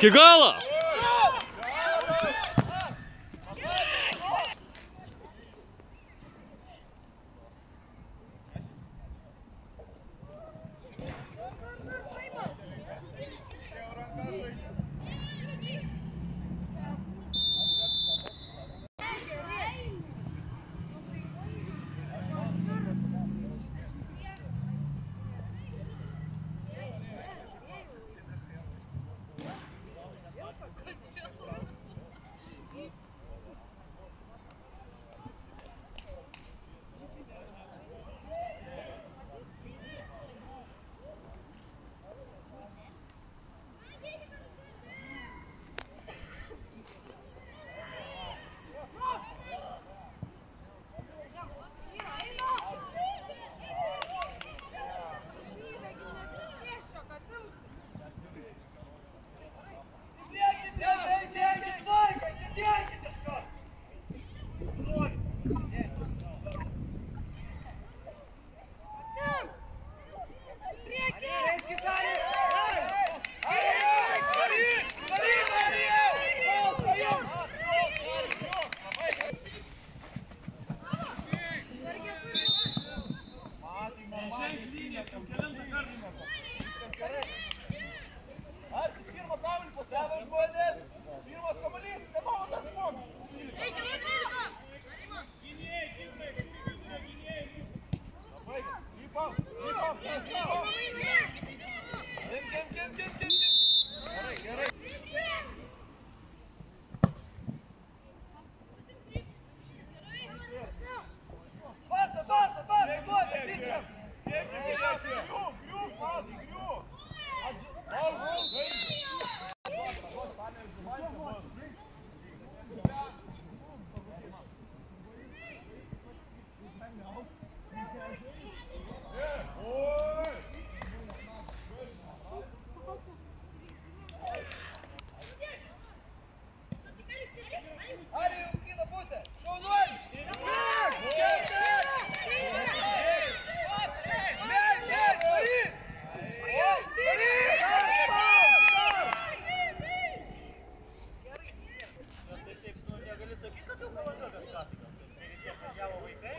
Кигала! sakyk, kad jau palanga kažką tai gal. Tai vis tiek važiavo vaikai,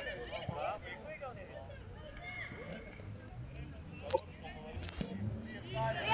va, vaikai gal ne visi. Ir parė.